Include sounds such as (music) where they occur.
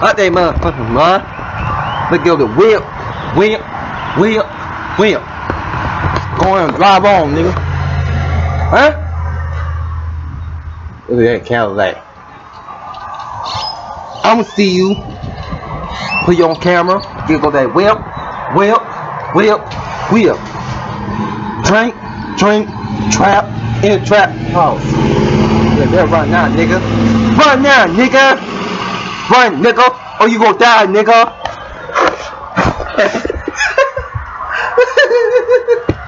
Up that motherfucking man. Look at the whip, whip, whip, whip. Go on, drive on, nigga. Huh? Look at that Cadillac. I'ma see you. Put you on camera. Give go that whip, whip, whip, whip. Drink, drink, trap, in the trap house. Yeah, run now, nigga. Run now, nigga run, nigga, or you gonna die, nigga. (laughs)